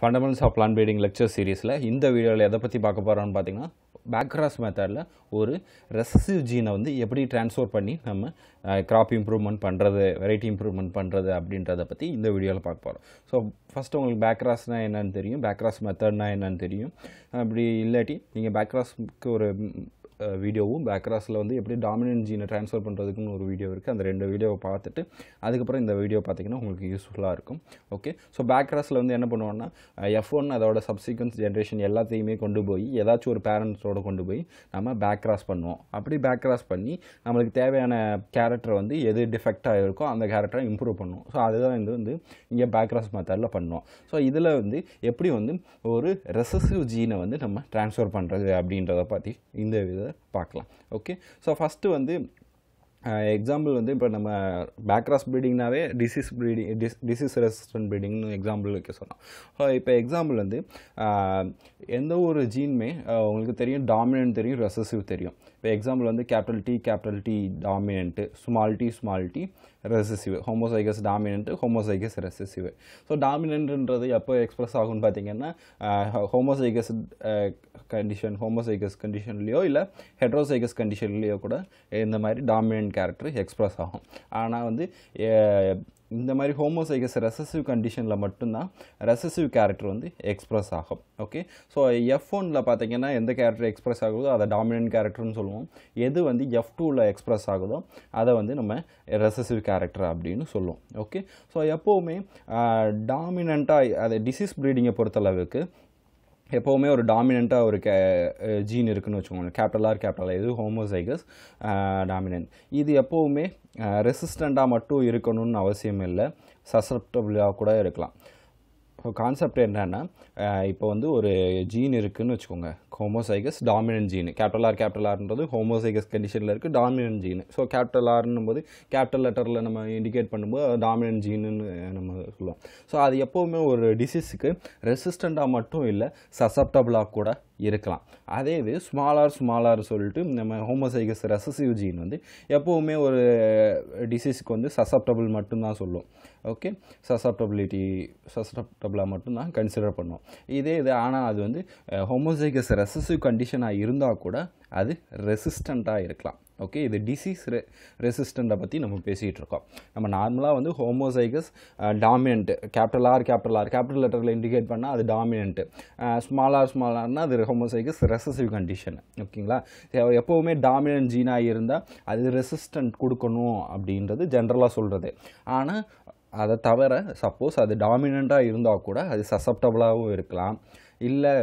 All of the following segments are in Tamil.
Fundamentals of plant breeding lecture சீரீஸில் இந்த வீடியோவில் எதை பற்றி பார்க்க போகிறோம்னு பார்த்தீங்கன்னா பேக்ராஸ் மெத்தடில் ஒரு ரெசசிவ் ஜீனை வந்து எப்படி ட்ரான்ஸ்ஃபர் பண்ணி நம்ம கிராப் இம்ப்ரூவ்மெண்ட் பண்ணுறது வெரைட்டி இம்ப்ரூவ்மெண்ட் பண்ணுறது அப்படின்றத பற்றி இந்த வீடியோவில் பார்க்க போகிறோம் ஸோ ஃபஸ்ட்டு உங்களுக்கு பேக்ராஸ்னால் என்னென்னு தெரியும் பேக்ராஸ் மெத்தட்னால் என்னென்னு தெரியும். அப்படி இல்லாட்டி நீங்கள் பேக்ராஸ்க்கு ஒரு வீடியோவும் பேக்ராஸில் வந்து எப்படி டாமினன்ட் ஜீனை ட்ரான்ஸ்ஃபர் பண்ணுறதுக்குன்னு ஒரு வீடியோ இருக்குது அந்த ரெண்டு வீடியோவை பார்த்துட்டு அதுக்கப்புறம் இந்த வீடியோ பார்த்தீங்கன்னா உங்களுக்கு யூஸ்ஃபுல்லாக இருக்கும். ஓகே ஸோ பேக்ராஸில் வந்து என்ன பண்ணுவோம்னா எஃப் ஒன் அதோட சப்சிக்வன்ஸ் ஜென்ரேஷன் எல்லாத்தையுமே கொண்டு போய் ஏதாச்சும் ஒரு பேரண்ட்ஸோடு கொண்டு போய் நம்ம பேக்ராஸ் பண்ணுவோம். அப்படி பேக்ராஸ் பண்ணி நம்மளுக்கு தேவையான கேரக்டர் வந்து எது டிஃபெக்டாக இருக்கோ அந்த கேரக்டரை இம்ப்ரூவ் பண்ணுவோம். ஸோ அதுதான் இது வந்து இங்கே பேக்ராஸ் மெத்தடில் பண்ணுவோம். ஸோ இதில் வந்து எப்படி வந்து ஒரு ரெசசிவ் ஜீனை வந்து நம்ம ட்ரான்ஸ்ஃபர் பண்ணுறது அப்படின்றத பற்றி இந்த இதை பார்க்கலாம். ஓகே ஸோ ஃபஸ்ட்டு வந்து எக்ஸாம்பிள் வந்து இப்போ நம்ம பேக்ராஸ் ப்ரீடிங்னாவே டிசீஸ் ப்ரீடிங் டிஸ் டிசீஸ் ரெசிஸ்டன்ட் ப்ரீடிங்னு எக்ஸாம்பிள் வைக்க சொன்னோம். ஸோ இப்போ எக்ஸாம்பிள் வந்து எந்த ஒரு ஜீனுமே உங்களுக்கு தெரியும் டாமினன்ட் தெரியும் ரெசசிவ் தெரியும். இப்போ எக்ஸாம்பிள் வந்து capital T capital T dominant small t small t recessive homozygous dominant homozygous recessive so டாமினன்ட்ன்றது எப்போ எக்ஸ்பிரஸ் ஆகும்னு பார்த்தீங்கன்னா ஹோமோசைகஸ் கண்டிஷன் ஹோமோசைகஸ் கண்டிஷன்லேயோ இல்லை ஹெட்ரோசைகஸ் கண்டிஷன்லேயோ கூட இந்த மாதிரி டாமினன்ட் கேரக்டர் எக்ஸ்பிரஸ் ஆகும். ஆனால் வந்து இந்த மாதிரி ஹோமோசைகஸ் ரெசசிவ் கண்டிஷனில் மட்டும்தான் ரெசசிவ் கேரக்டர் வந்து எக்ஸ்ப்ரெஸ் ஆகும். ஓகே ஸோ எஃப் ஒனில் பார்த்தீங்கன்னா எந்த கேரக்டர் எக்ஸ்ப்ரெஸ் ஆகுதோ அதை டாமினன்ட் கேரக்டர்னு சொல்லுவோம். எது வந்து எஃப் டூவில் எக்ஸ்ப்ரெஸ் ஆகுதோ அதை வந்து நம்ம ரெசசிவ் கேரக்டர் அப்படின்னு சொல்லுவோம். ஓகே ஸோ எப்போவுமே டாமினண்ட்டாக அது டிசீஸ் ப்ரீடிங்கை பொறுத்தளவுக்கு எப்போவுமே ஒரு டாமினண்ட்டாக ஒரு கே ஜீன் இருக்குன்னு வச்சுக்கோங்க கேபிட்டலார் கேபிட்டல் இது ஹோமோசைகஸ் டாமினன்ட் இது எப்போவுமே ரெசிஸ்டண்ட்டாக மட்டும் இருக்கணும்னு அவசியம் இல்லை. சசப்டபிளாக கூட இருக்கலாம். இப்போ கான்செப்ட் என்னென்னா இப்போ வந்து ஒரு ஜீன் இருக்குதுன்னு வச்சுக்கோங்க. Homozygous dominant gene capital R capital ஆர்ன்றது homozygous கண்டிஷனில் இருக்குது டாமினன்ட் ஜீன் ஸோ கேபிட்டல் ஆர்னும் போது கேபிட்டல் லெட்டரில் நம்ம இண்டிகேட் பண்ணும்போது டாமினன்ட் ஜீனுன்னு நம்ம சொல்லுவோம். ஸோ அது எப்போவுமே ஒரு டிசீஸுக்கு ரெசிஸ்டண்ட்டாக மட்டும் இல்லை சசப்டபிளாக கூட இருக்கலாம். அதே இது ஸ்மாலார் ஸ்மாலார் சொல்லிட்டு நம்ம ஹோமோசைகஸ் ரெசசிவ் ஜீன் வந்து எப்போவுமே ஒரு டிசீஸுக்கு வந்து சசப்டபிள் மட்டும்தான் சொல்லும். ஓகே சசப்டபிலிட்டி சசப்டபிளாக மட்டும்தான் கன்சிடர் பண்ணுவோம் இதே இது ஆனால் அது வந்து ஹோமோசைகஸ் ரெசசிவ் கண்டிஷனாக இருந்தால் கூட அது ரெசிஸ்டண்ட்டாக இருக்கலாம். ஓகே இது டிசீஸ் ரெ ரெசிஸ்டண்ட்டை பற்றி நம்ம பேசிகிட்டு இருக்கோம் நம்ம நார்மலாக வந்து homozygous dominant capital R capital R capital லெட்டரில் இண்டிகேட் பண்ணால் அது டாமினன்ட்டு ஸ்மால் ஆர் ஸ்மால் ஆர்னால் அது ஹோமோசைகஸ் ரெசசிவ் கண்டிஷன் ஓகேங்களா எப்போவுமே டாமினன்ட் ஜீனாக இருந்தால் அது ரெசிஸ்டன்ட் கொடுக்கணும் அப்படின்றது ஜென்ரலாக சொல்கிறது ஆனால் அதை தவிர சப்போஸ் அது டாமினண்ட்டாக இருந்தால் கூட அது சசப்டபுளாகவும் இருக்கலாம். இல்லை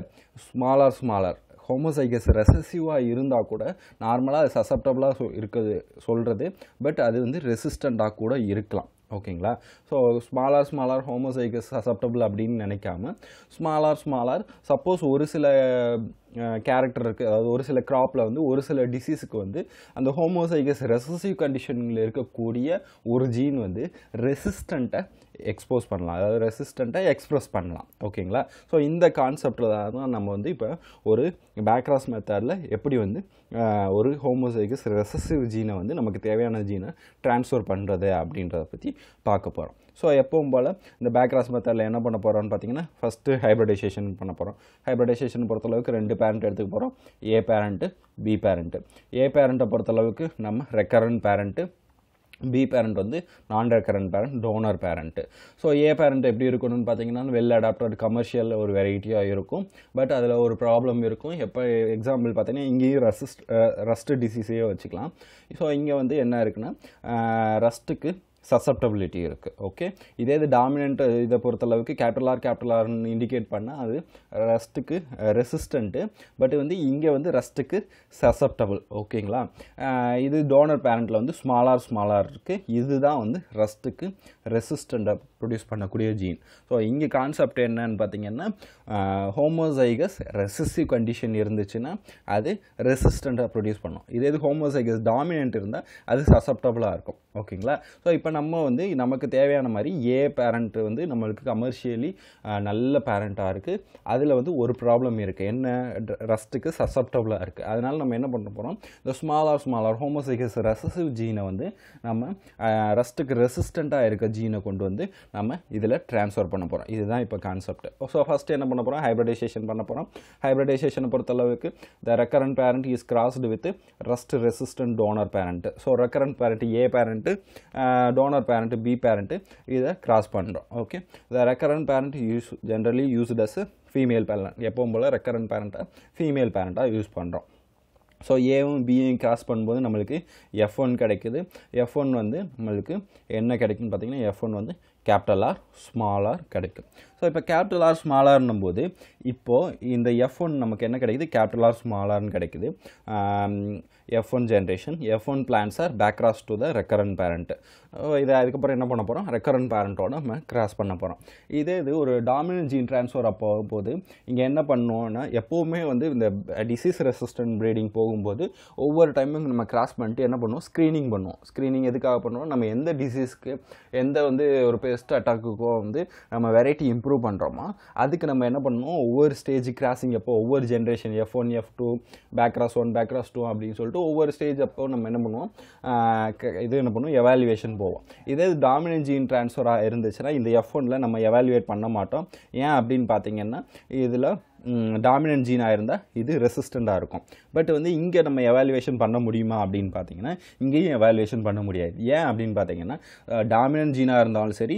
ஸ்மாலர் ஸ்மாலர் ஹோமோசைகஸ் ரெசசிவாக இருந்தால் கூட நார்மலாக அது சசப்டபுளாக சொ இருக்குது சொல்கிறது பட் அது வந்து ரெசிஸ்டண்ட்டாக கூட இருக்கலாம். ஓகேங்களா? So small r small r homozygous susceptible அப்படின்னு நினைக்காம ஸ்மாலார் ஸ்மாலார் சப்போஸ் ஒரு சில கேரக்டர் இருக்குது அதாவது ஒரு சில க்ராப்பில் வந்து ஒரு சில டிசீஸுக்கு வந்து அந்த ஹோமோசைகஸ் ரெசசிவ் கண்டிஷனில் இருக்கக்கூடிய ஒரு ஜீன் வந்து ரெசிஸ்டண்ட்டை எக்ஸ்போஸ் பண்ணலாம். அதாவது ரெசிஸ்டண்ட்டை எக்ஸ்ப்ரெஸ் பண்ணலாம். ஓகேங்களா ஸோ இந்த கான்செப்டில் தான் நம்ம வந்து இப்போ ஒரு பேக்ராஸ் மெத்தடில் எப்படி வந்து ஒரு ஹோமோசைகஸ் ரெசசிவ் ஜீனை வந்து நமக்கு தேவையான ஜீனை ட்ரான்ஸ்ஃபர் பண்ணுறது அப்படின்றத பற்றி பார்க்க போகிறோம் ஸோ எப்பவும் போல் இந்த பேக்ராஸ் மெத்தடில் என்ன பண்ண போகிறோம்னு பார்த்தீங்கன்னா ஃபஸ்ட்டு ஹைப்ரிடைசேஷன் பண்ண போகிறோம் ஹைப்ரிடைசேஷன் பொறுத்தளவுக்கு ரெண்டு பேரண்ட் எடுத்துக்க போகிறோம் A parent B parent A பேரண்ட்டை பொறுத்தளவுக்கு நம்ம ரெக்கரண்ட் பேரண்ட்டு பி பேரண்ட் வந்து நான் recurrent parent donor parent so A parent எப்படி இருக்கணும்னு பார்த்தீங்கன்னா வெல் அடாப்டட் கமர்ஷியல் ஒரு வெரைட்டியாக இருக்கும். பட் அதில் ஒரு ப்ராப்ளம் இருக்கும். எப்போ எக்ஸாம்பிள் பார்த்தீங்கன்னா இங்கேயும் ரசிஸ்ட் ரஸ்ட்டு டிசீஸையே வச்சுக்கலாம். ஸோ இங்கே வந்து என்ன இருக்குன்னா ரஸ்ட்டுக்கு சசப்டபிலிட்டி இருக்குது ஓகே இதே இது டாமினன்ட் இதை பொறுத்தளவுக்கு கேபிட்டல் ஆர் கேபிட்டல் ஆர்னு இண்டிகேட் பண்ணால் அது ரஸ்ட்டுக்கு ரெசிஸ்டண்ட்டு பட் வந்து இங்கே வந்து ரஸ்ட்டுக்கு சசப்டபுள் ஓகேங்களா இது டோனர் பேரண்ட்டில் வந்து ஸ்மாலார் ஸ்மாலார் இருக்குது இதுதான் வந்து ரஸ்ட்டுக்கு ரெசிஸ்டண்ட்டை ப்ரொடியூஸ் பண்ணக்கூடிய ஜீன் ஸோ இங்கே கான்செப்ட் என்னன்னு பார்த்தீங்கன்னா ஹோமோசைகஸ் ரெசிஸ்டிவ் கண்டிஷன் இருந்துச்சுன்னா அது ரெசிஸ்டண்ட்டாக ப்ரொடியூஸ் பண்ணும். இதே இது ஹோமோசைகஸ் டாமினன்ட் இருந்தால் அது சசப்டபுளாக இருக்கும். ஓகேங்களா? ஸோ இப்போ நம்ம வந்து நமக்கு தேவையான மாதிரி ஏ பேரண்ட் வந்து நம்மளுக்கு கமர்ஷியலி நல்ல பேரண்ட்டாக இருக்குது அதில் வந்து ஒரு ப்ராப்ளம் இருக்குது என்ன? ரஸ்ட்டுக்கு சசப்டபுளாக இருக்குது அதனால் நம்ம என்ன பண்ண போகிறோம் இந்த small r small r homozygous recessive ஜீனை வந்து நம்ம ரஸ்ட்டுக்கு ரெசிஸ்டண்ட்டாக இருக்க ஜீனை கொண்டு வந்து நம்ம இதில் ட்ரான்ஸ்ஃபர் பண்ண போகிறோம் இதுதான் இப்போ கான்செப்ட் ஸோ ஃபஸ்ட்டு என்ன பண்ண போகிறோம் ஹைப்ரிடைசேஷன் பண்ண போகிறோம் ஹைப்ரிடைசேஷனை பொறுத்தளவுக்கு the recurrent parent is crossed with rust resistant donor parent so recurrent parent A parent donor parent B parent இதை கிராஸ் பண்ணுறோம் okay the recurrent parent use generally used as female parent எப்பவும் போல் ரெக்கரண்ட் பேரண்ட்டை ஃபீமேல் பேரண்ட்டாக யூஸ் பண்ணுறோம் ஸோ ஏவும் பியும் கிராஸ் பண்ணும்போது நம்மளுக்கு எஃப் ஒன் கிடைக்குது. எஃப் ஒன் வந்து நம்மளுக்கு என்ன கிடைக்குன்னு பார்த்தீங்கன்னா எஃப் ஒன் வந்து கேபிட்டல் ஆர் ஸ்மால் ஆர் கிடைக்கும். ஸோ இப்போ கேபிட்டல் ஆர் ஸ்மால் ஆர்னும் போது இப்போது இந்த எஃப் ஒன் நமக்கு என்ன கிடைக்குது? கேபிட்டல் ஆர் ஸ்மால் ஆர்னு கிடைக்குது. F one generation F one back or backcross the the recurrent parent இதை அதுக்கப்புறம் என்ன பண்ண போகிறோம் ரெக்கரண்ட் பேரண்ட்டோட நம்ம கிராஸ் பண்ண போகிறோம் இதே இது ஒரு டாமினன்ட் ஜீன் ட்ரான்ஸ்ஃபர் அப்போ போது இங்கே என்ன பண்ணுவோம்னா எப்போவுமே வந்து இந்த டிசீஸ் ரெசிஸ்டன்ட் ப்ரீடிங் போகும்போது ஒவ்வொரு டைமும் நம்ம கிராஸ் பண்ணிட்டு என்ன பண்ணுவோம்? ஸ்க்ரீனிங் பண்ணுவோம். ஸ்க்ரீனிங் எதுக்காக பண்ணுவோம் நம்ம எந்த டிசீஸ்க்கு எந்த வந்து ஒரு பெஸ்ட் அட்டாக்குக்கோ வந்து நம்ம வெரைட்டி இம்ப்ரூவ் பண்ணுறோமா அதுக்கு நம்ம என்ன பண்ணுவோம்? ஒவ்வொரு ஸ்டேஜ் கிராசிங் அப்போ ஒவ்வொரு generation F one F two backcross one backcross two அப்படின்னு சொல்லிட்டு ஒவ்வொரு ஸ்டேஜ் அப்போ நம்ம என்ன பண்ணுவோம்? க- இது என்ன பண்ணுவோம்? எவாலுவேஷன் போவோம். இதே டாமினன்ட் ஜீன் ட்ரான்ஸ்ஃபராக இருந்துச்சுன்னா இந்த எஃப் ஒனில் நம்ம எவாலுவேட் பண்ண மாட்டோம். ஏன் அப்படின்னு பார்த்தீங்கன்னா இதில் டாமினன்ட் ஜீனாக இருந்தால் இது ரெசிஸ்டண்ட்டாக இருக்கும். பட் வந்து இங்கே நம்ம எவாலுவேஷன் பண்ண முடியுமா அப்படின்னு பார்த்தீங்கன்னா இங்கேயும் எவாலுவேஷன் பண்ண முடியாது. ஏன் அப்படின்னு பார்த்தீங்கன்னா டாமினன்ட் ஜீனாக இருந்தாலும் சரி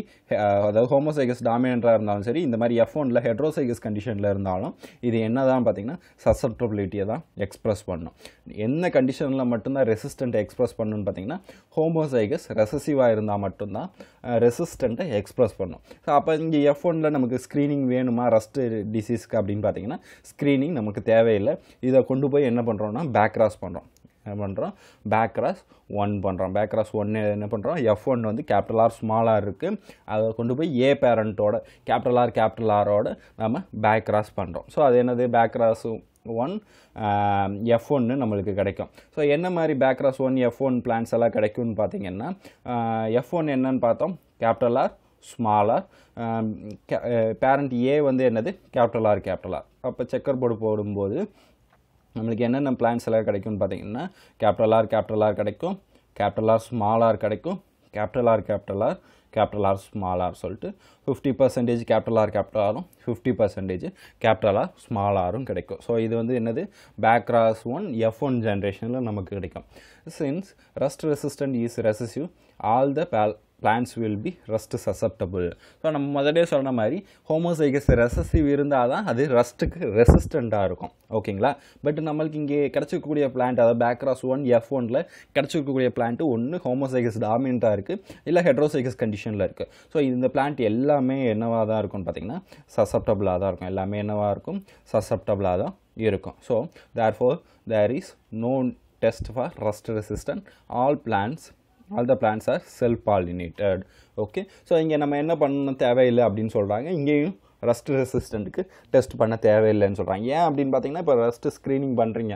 அதாவது ஹோமோசைகஸ் டாமினண்ட்டாக இருந்தாலும் சரி இந்த மாதிரி எஃப் ஒனில் ஹெட்ரோசைகஸ் கண்டிஷனில் இருந்தாலும் இது என்ன தான் பார்த்தீங்கன்னா சசப்டபிலிட்டியை தான் எக்ஸ்பிரஸ் பண்ணும். என்ன கண்டிஷனில் மட்டும்தான் ரெசிஸ்டண்ட்டை எக்ஸ்பிரஸ் பண்ணணும்னு பார்த்தீங்கன்னா ஹோமோசைகஸ் ரெசசிவாக இருந்தால் மட்டும்தான் ரெசிஸ்டண்ட்டை எக்ஸ்பிரஸ் பண்ணும். ஸோ அப்போ இங்கே எஃப் ஒனில் நமக்கு ஸ்க்ரீனிங் வேணுமா ரஸ்ட் டிசீஸ்க்கு அப்படின்னு பார்த்தீங்கன்னா ஸ்க்ரீனிங் நமக்கு தேவையில்லை. இதை கொண்டு போய் என்ன பண்ணுறோம்னா பேக் கிராஸ் பண்ணுறோம் என்ன பண்ணுறோம் பேக் கிராஸ் ஒன் பண்ணுறோம் பேக் கிராஸ் ஒன்று என்ன பண்ணுறோம் எஃப் ஒன் வந்து கேபிட்டல் ஆர் ஸ்மாலாக இருக்குது அதை கொண்டு போய் ஏ பேரண்ட்டோட கேபிட்டல் ஆர் கேபிட்டல் ஆரோட நம்ம பேக் கிராஸ் பண்ணுறோம் ஸோ அது என்னது? பேக் கிராஸும் ஒன் எஃப் ஒன்று நம்மளுக்கு கிடைக்கும். ஸோ என்ன மாதிரி back cross one F one plants எல்லாம் கிடைக்கும்னு பார்த்தீங்கன்னா எஃப் ஒன் என்னன்னு பார்த்தோம்? Capital R small r parent A வந்து என்னது? கேபிட்டல் ஆர் கேபிட்டல் ஆர் அப்போ செக்கர் போர்டு போடும்போது நம்மளுக்கு என்னென்ன பிளான்ஸ் எல்லாம் கிடைக்கும்னு பார்த்தீங்கன்னா கேபிட்டல் ஆர் கேபிட்டல் ஆர் கிடைக்கும். கேபிட்டல் ஆர் ஸ்மால் ஆர் கிடைக்கும். Capital R capital R capital R small r சொல்லிட்டு fifty percentage capital R capital ஆரும் fifty percentage capital R small ஆரும் கிடைக்கும். ஸோ இது வந்து என்னது? பேக்ராஸ் ஒன் எஃப் ஒன் ஜென்ரேஷனில் நமக்கு கிடைக்கும். Since rust resistant is recessive all the pale plants will be rust susceptible so நம்ம முதலே சொன்ன மாதிரி ஹோமோசைகஸ் ரெசசிவ் இருந்தால் தான் அது ரஸ்ட்டுக்கு ரெசிஸ்டண்ட்டாக இருக்கும். ஓகேங்களா பட் நம்மளுக்கு இங்கே கிடச்சிக்கக்கூடிய பிளான்ட் அதாவது பேக்ராஸ் ஒன் எஃப் ஒனில் கிடச்சிக்கக்கூடிய பிளான்ட்டு ஒன்று ஹோமோசைகஸ் டாமினண்ட்டாக இருக்குது இல்லை ஹெட்ரோசைகஸ் கண்டிஷனில் இருக்குது ஸோ இந்த பிளான்ட் எல்லாமே என்னவாக தான் இருக்கும்னு பார்த்தீங்கன்னா சசப்டபுளாக தான் இருக்கும். எல்லாமே என்னவாக இருக்கும்? சசப்டபுளாக தான் இருக்கும். So therefore there is no test for rust resistant all plants all the plants are self pollinated okay so இங்கே நம்ம என்ன பண்ண தேவையில்லை அப்படின்னு சொல்கிறாங்க இங்கேயும் ரஸ்ட் ரெசிஸ்டண்ட்டுக்கு டெஸ்ட் பண்ண தேவையில்லைன்னு சொல்கிறாங்க ஏன் அப்படின்னு பார்த்தீங்கன்னா இப்போ ரஸ்ட்டு ஸ்க்ரீனிங் பண்ணுறீங்க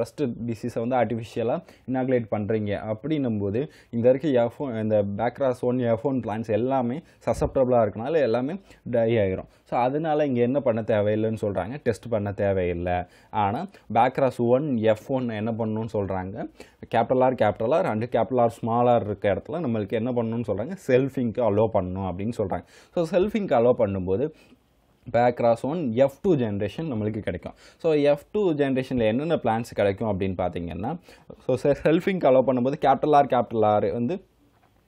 ரஸ்ட் டிசீஸை வந்து ஆர்டிஃபிஷியலாக இனாகுலேட் பண்ணுறீங்க அப்படின்னும் போது இந்த இருக்க எஃப் இந்த backcross one F one plants எல்லாமே சசப்டபுளாக இருக்கனால எல்லாமே டை ஆகிரும் ஸோ அதனால் இங்கே என்ன பண்ண தேவையில்லைன்னு சொல்கிறாங்க டெஸ்ட் பண்ண தேவையில்லை. ஆனால் பேக்ராஸ் ஒன் எஃப் ஒன் என்ன பண்ணணும்னு சொல்கிறாங்க capital R capital R and capital R ஸ்மாலாக இருக்க இடத்துல நம்மளுக்கு என்ன பண்ணணும்னு சொல்கிறாங்க செல்ஃபிங்க்கு அலோவ் பண்ணணும் அப்படின்னு சொல்கிறாங்க ஸோ செல்ஃபிங்க்கு அலோவ் பண்ணும்போது backcross one F two generation நம்மளுக்கு கிடைக்கும். ஸோ எஃப் டூ ஜென்ரேஷனில் என்னென்ன பிளான்ஸ் கிடைக்கும் அப்படின்னு பார்த்தீங்கன்னா ஸோ செல்ஃபிங்க்கு அலோவ் பண்ணும்போது கேபிட்டல் ஆர் கேபிட்டல் ஆர் வந்து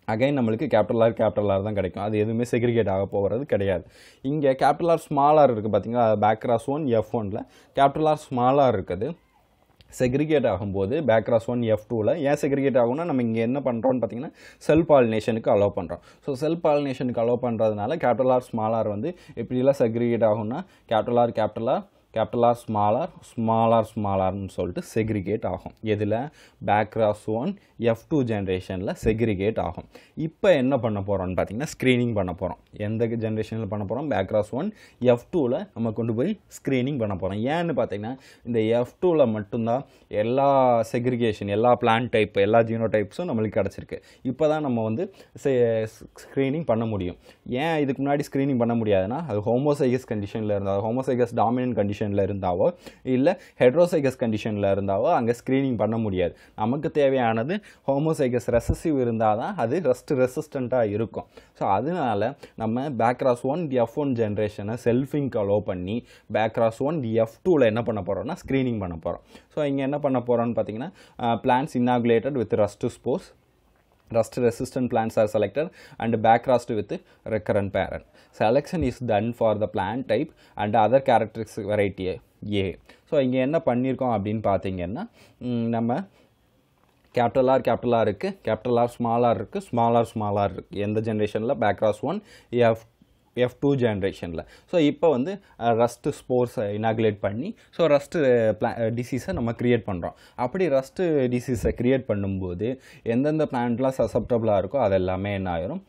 அகைன் நம்மளுக்கு கேபிட்டல் ஆர் கேபிட்டல் ஆர் தான் கிடைக்கும். அது எதுவுமே செக்ரிகேட் ஆக போகிறது கிடையாது. இங்கே கேபிட்டல் ஆர் ஸ்மாலார் இருக்குது பார்த்தீங்களா பேக்ராஸ் ஒன் எஃப் ஒனில் கேபிட்டல் ஆர் ஸ்மாலாக இருக்குது. செக்ரிகேட் ஆகும்போது பேக்ராஸ் ஒன் எஃப் டூவில் ஏன் செக்ரிகேட் ஆகும்னா நம்ம இங்கே என்ன பண்ணுறோம்னு பார்த்தீங்கன்னா செல் பாலினேஷனுக்கு அலோவ் பண்ணுறோம் ஸோ செல் பாலினேஷனுக்கு அலோவ் பண்ணுறதுனால கேபிட்டல் ஆர் ஸ்மால் ஆர் வந்து எப்படிலாம் செக்ரிகேட் ஆகும்னா capital R கேபிட்டலாக R small r small r ஸ்மாலார்னு சொல்லிட்டு செக்ரிகேட் ஆகும். எதில்? பேக்ராஸ் ஒன் எஃப் டூ ஜென்ரேஷனில் செக்ரிகேட் ஆகும். இப்போ என்ன பண்ண போகிறோம்னு பார்த்தீங்கன்னா ஸ்க்ரீனிங் பண்ண போகிறோம் எந்த ஜென்ரேஷனில் பண்ண போகிறோம் பேக்ராஸ் ஒன் எஃப் டூவில் நம்ம கொண்டு போய் ஸ்க்ரீனிங் பண்ண போகிறோம் ஏன்னு பார்த்தீங்கன்னா இந்த எஃப் டூவில் மட்டும்தான் எல்லா செக்ரிகேஷன் எல்லா பிளான் டைப் எல்லா ஜீனோ டைப்ஸும் நம்மளுக்கு கிடச்சிருக்கு. இப்போ தான் நம்ம வந்து ஸ்க்ரீனிங் பண்ண முடியும். ஏன் இதுக்கு முன்னாடி ஸ்க்ரீனிங் பண்ண முடியாதுன்னா அது ஹோமோசைகஸ் கண்டிஷனில் இருந்தால் ஹோமோசைகஸ் டாமினன்ட் கண்டிஷன் கண்டிஷனில் இருந்தாவோ இல்லை ஹெட்ரோசைகஸ் கண்டிஷனில் இருந்தாவோ அங்கே ஸ்க்ரீனிங் பண்ண முடியாது. நமக்கு தேவையானது ஹோமோசைகஸ் ரெசசிவ் இருந்தால் தான் அது ரெஸ்ட் ரெசிஸ்டண்ட்டாக இருக்கும். ஸோ அதனால நம்ம பேக்ராஸ் ஒன் எஃப் ஒன் ஜென்ரேஷனை செல்ஃபிங்க் அலோவ் பண்ணி பேக்ராஸ் ஒன் எஃப் டூவில் என்ன பண்ண போகிறோம்னா ஸ்க்ரீனிங் பண்ண போகிறோம் ஸோ இங்கே என்ன பண்ண போகிறோம்னு பார்த்தீங்கன்னா plants inoculated with rust spores rust resistant plants are selected and back rust with recurrent parent. Selection is done for the plant type and other characteristics variety A. So இங்கே என்ன பண்ணியிருக்கோம் அப்படின்னு பார்த்தீங்கன்னா ம், நம்ம கேபிட்டல் ஆர் கேபிட்டல் ஆர் இருக்குது கேபிட்டல் ஆர் ஸ்மால் ஆர் இருக்குது ஸ்மால் ஆர் ஸ்மால் ஆர் இருக்குது எந்த ஜென்ரேஷனில் backcross one F F two ஜென்ரேஷனில் ஸோ இப்போ வந்து ரஸ்ட்டு ஸ்போர்ஸை இனாகுலேட் பண்ணி ஸோ ரஸ்ட்டு பிளா டிசீஸை நம்ம க்ரியேட் பண்ணுறோம் அப்படி ரஸ்ட்டு டிசீஸை க்ரியேட் பண்ணும்போது எந்தெந்த பிளான்ட்லாம் சசப்டபுளாக இருக்கோ அது எல்லாமே என்ன ஆயிரும்?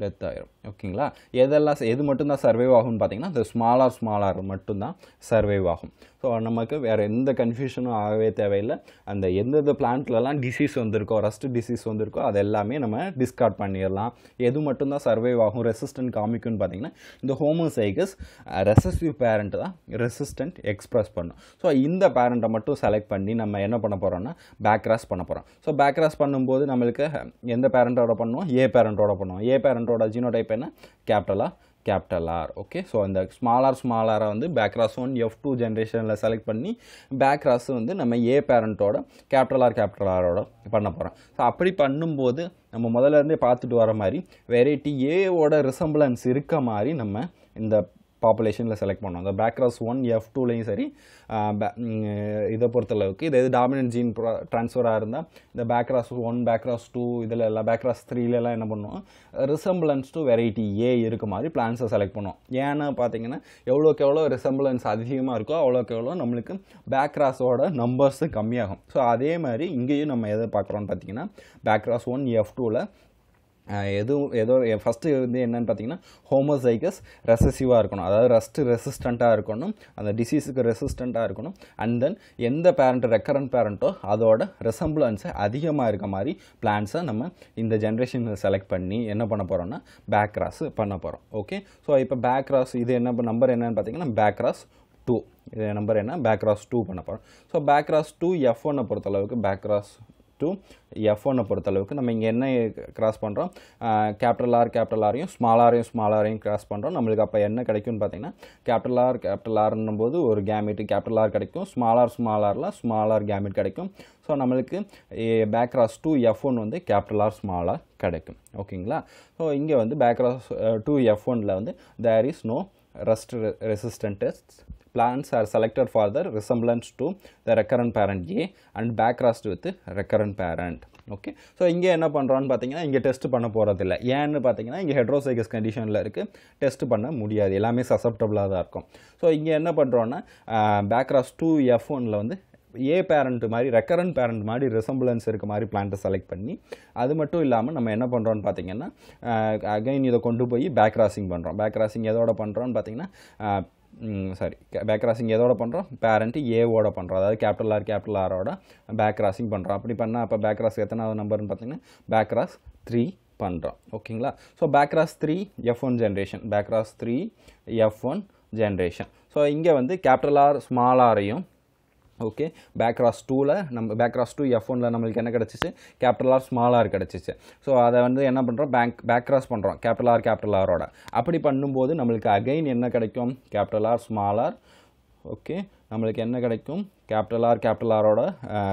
டெத் ஆயிரும். ஓகேங்களா எதெல்லாம் எது மட்டும்தான் சர்வைவ் ஆகும்னு பார்த்தீங்கன்னா இந்த ஸ்மாலார் ஸ்மாலார் மட்டும்தான் சர்வைவ் ஆகும். ஸோ நமக்கு வேறு எந்த கன்ஃபியூஷனும் ஆகவே தேவையில்லை. அந்த எந்தெந்த பிளான்ட்லலாம் டிசீஸ் வந்திருக்கோ ரஸ்ட் டிசீஸ் வந்திருக்கோ அது எல்லாமே நம்ம டிஸ்கார்ட் பண்ணிடலாம். எது மட்டும்தான் சர்வைவ் ஆகும் ரெசிஸ்டன்ட் காமிக்கும்னு பார்த்தீங்கன்னா இந்த ஹோமோசைகஸ் ரெசசிவ் பேரண்ட் தான் ரெசிஸ்டன்ட் எக்ஸ்ப்ரெஸ் பண்ணும். ஸோ இந்த பேரண்ட்டை மட்டும் செலக்ட் பண்ணி நம்ம என்ன பண்ண போகிறோம்னா பேக்ராஸ் பண்ண போகிறோம் ஸோ பேக்ராஸ் பண்ணும்போது நம்மளுக்கு எந்த பேரண்ட்டோட பண்ணுவோம்? ஏ பேரண்ட்டோட பண்ணுவோம். ஏ பேரண்ட்டோட ஜீனோடைப் என்ன? கேபிட்டலாக கேபிட்டல் ஆர் ஓகே ஸோ இந்த ஸ்மாலார் ஸ்மாலாரை வந்து பேக்ராஸ் ஒன் எஃப் டூ ஜென்ரேஷனில் செலக்ட் பண்ணி பேக்ராஸ் வந்து நம்ம ஏ பேரண்ட்டோட கேபிட்டல் ஆர் கேபிட்டல் ஆரோட பண்ண போகிறோம் ஸோ அப்படி பண்ணும்போது நம்ம முதல்ல இருந்தே பார்த்துட்டு வர மாதிரி வெரைட்டி ஏவோட ரிசம்பிளன்ஸ் இருக்க மாதிரி நம்ம இந்த பாப்புலேஷனில் செலக்ட் பண்ணோம் அந்த பேக்ராஸ் ஒன் எஃப் டூலையும் சரி இதை பொறுத்தளவுக்கு இது எது டாமினன்ட் ஜீன் ட்ரான்ஸ்ஃபராக இருந்தால் இந்த பேக்ராஸ் ஒன் பேக்ராஸ் டூ இதில் எல்லாம் பேக்ராஸ் த்ரீலலாம் என்ன பண்ணுவோம்? ரிசம்பிளன்ஸ் டு வெரைட்டி ஏ இருக்க மாதிரி பிளான்ஸை செலக்ட் பண்ணுவோம். ஏன்னா பார்த்தீங்கன்னா எவ்வளோக்கு எவ்வளோ ரிசம்பிளன்ஸ் அதிகமாக இருக்கோ அவ்வளோக்கு எவ்வளோ நம்மளுக்கு பேக்ராஸோட நம்பர்ஸு கம்மியாகும். ஸோ அதே மாதிரி இங்கேயும் நம்ம எதை பார்க்குறோன்னு பார்த்தீங்கன்னா பேக்ராஸ் ஒன் எஃப் டூவில் எதுவும் ஏதோ ஃபஸ்ட்டு வந்து என்னென்னு பார்த்தீங்கன்னா ஹோமோசைகஸ் ரெசசிவாக இருக்கணும். அதாவது ரஸ்ட்டு ரெசிஸ்டண்ட்டாக இருக்கணும். அந்த டிசீஸுக்கு ரெசிஸ்டண்ட்டாக இருக்கணும். அண்ட் தென் எந்த பேரண்ட் ரெக்கரண்ட் பேரண்ட்டோ அதோட ரெசம்பிளன்ஸை அதிகமாக இருக்க மாதிரி பிளான்ஸை நம்ம இந்த ஜென்ரேஷன் செலக்ட் பண்ணி என்ன பண்ண போகிறோம்னா பேக் கிராஸ் பண்ண போகிறோம் ஓகே ஸோ இப்போ பேக் கிராஸ் இது என்ன நம்பர் என்னன்னு பார்த்தீங்கன்னா பேக் கிராஸ் டூ இது நம்பர் என்ன? பேக் கிராஸ் டூ பண்ண போகிறோம் so back cross two F ஒன்னை பொறுத்தளவுக்கு பேக் கிராஸ் டூ எஃப் ஒன்னை பொறுத்தளவுக்கு நம்ம இங்கே என்ன கிராஸ் பண்ணுறோம் கேபிட்டல் ஆர் கேபிட்டல் ஆரையும் ஸ்மால் ஆரையும் ஸ்மால் ஆரையும் கிராஸ் பண்ணுறோம் நம்மளுக்கு அப்போ என்ன கிடைக்கும்னு பார்த்தீங்கன்னா கேபிட்டல் ஆர் கேபிட்டல் ஆர்னும் போது ஒரு கேமிட் கேபிட்டல் ஆர் கிடைக்கும். ஸ்மால் ஆர் ஸ்மால் ஆரில் ஸ்மால் ஆர் கேமிட் கிடைக்கும். ஸோ நம்மளுக்கு back cross two F one வந்து கேபிட்டல் ஆர் ஸ்மாலாக கிடைக்கும். ஓகேங்களா ஸோ இங்கே வந்து பேக் கிராஸ் டூ எஃப் ஒனில் வந்து there is no rust re- resistant tests. Plants are selected for their resemblance to the recurrent parent A and backrust with recurrent parent. Okay so இங்கே என்ன பண்ணுறோன்னு பார்த்தீங்கன்னா இங்கே டெஸ்ட் பண்ண போகிறதில்ல ஏன்னு பார்த்தீங்கன்னா இங்கே ஹெட்ரோசைகஸ் கண்டிஷனில் இருக்குது டெஸ்ட் பண்ண முடியாது. எல்லாமே சசப்டபுளாக தான் இருக்கும். ஸோ இங்கே என்ன பண்ணுறோன்னா பேக்ராஸ் டூ எஃப் ஒனில் வந்து ஏ பேரண்ட் மாதிரி ரெக்கரண்ட் பேரண்ட் மாதிரி ரெசம்பிளன்ஸ் இருக்க மாதிரி பிளான்ட்டை செலக்ட் பண்ணி அது மட்டும் இல்லாமல் நம்ம என்ன பண்ணுறோன்னு பார்த்தீங்கன்னா அகைன் இதை கொண்டு போய் பேக் கிராசிங் பண்ணுறோம் பேக் கிராசிங் எதோட பண்ணுறோன்னு பார்த்தீங்கன்னா சாரி பேக் கிராசிங் எதோட பண்ணுறோம் பேரண்ட்டு ஏவோட பண்ணுறோம் அதாவது கேபிட்டல் ஆர் கேபிட்டல் ஆரோட பேக் கிராசிங் பண்ணுறோம் அப்படி பண்ணால் அப்போ பேக் கிராஸ் எத்தனாவது நம்பர்னு பார்த்தீங்கன்னா பேக் கிராஸ் த்ரீ பண்ணுறோம் ஓகேங்களா so back cross three F one generation back cross three F one generation so இங்கே வந்து கேபிட்டல் ஆர் ஸ்மால் ஆரையும் ஓகே பேக்ராஸ் டூவில் நம்ம பேக்ராஸ் டூ எஃப் ஒனில் நம்மளுக்கு என்ன கிடச்சிச்சு? கேபிட்டல் ஆர் ஸ்மால் ஆர் கிடச்சிச்சு. ஸோ அதை வந்து என்ன பண்ணுறோம் பேங்க் பேக்ராஸ் பண்ணுறோம் கேபிட்டல் ஆர் கேபிட்டல் ஆரோட அப்படி பண்ணும்போது நம்மளுக்கு அகைன் என்ன கிடைக்கும்? Capital R small R okay நம்மளுக்கு என்ன கிடைக்கும்? கேபிட்டல் ஆர் கேபிட்டல் ஆரோட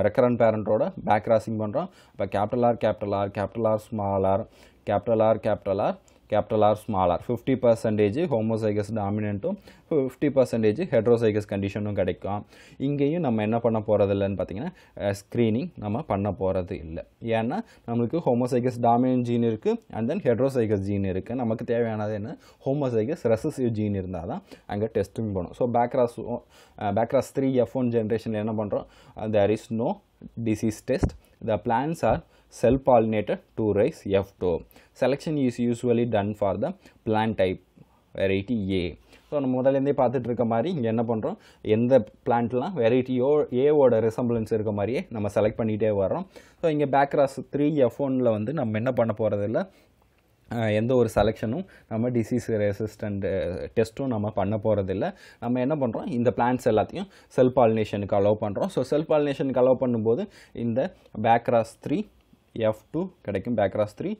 ரெக்கரண்ட் பேரண்ட்டோட பேக் கிராசிங் பண்ணுறோம் இப்போ capital R capital R capital R small r capital R capital R capital R small r fifty percentage homozygous டாமினண்ட்டும் ஃபிஃப்டி பர்சன்டேஜ் ஹெட்ரோசைகஸ் கண்டிஷனும் கிடைக்கும். இங்கேயும் நம்ம என்ன பண்ண போகிறது இல்லைன்னு பார்த்தீங்கன்னா ஸ்க்ரீனிங் நம்ம பண்ண போகிறது இல்லை. ஏன்னா நம்மளுக்கு ஹோமோசைகஸ் டாமினன்ட் ஜீன் இருக்குது அண்ட் தென் ஹெட்ரோசைகஸ் ஜீன் இருக்குது நமக்கு தேவையானது என்ன? ஹோமோசைகஸ் ரெசசிவ் ஜீன் இருந்தால் தான் அங்கே டெஸ்டிங் பண்ணும். So backcross backcross three F one generation என்ன பண்ணுறோம் there is no disease test the plants are cell pollinated to raise F2. Selection is usually done for the plant type variety A so நம்ம முதல்லேருந்தே பார்த்துட்டு இருக்க மாதிரி இங்கே என்ன பண்ணுறோம் எந்த பிளான்ட்லாம் வெரைட்டியோ ஏவோட ரிசம்பிளன்ஸ் இருக்க மாதிரியே நம்ம செலக்ட் பண்ணிகிட்டே வரோம் ஸோ இங்கே பேக்ராஸ் த்ரீ எஃப் ஒனில் வந்து நம்ம என்ன பண்ண போகிறதில்ல அஹ், எந்த ஒரு செலெக்ஷனும் நம்ம டிசீஸ் ரெசிஸ்டண்ட் டெஸ்ட்டும் நம்ம பண்ண போகிறதில்ல நம்ம என்ன பண்ணுறோம் இந்த பிளான்ஸ் எல்லாத்தையும் செல் பாலினேஷனுக்கு அலோவ் பண்ணுறோம் ஸோ செல் பாலினேஷனுக்கு அலோவ் பண்ணும்போது இந்த பேக்ராஸ் த்ரீ எஃப் டூ கிடைக்கும் backcross three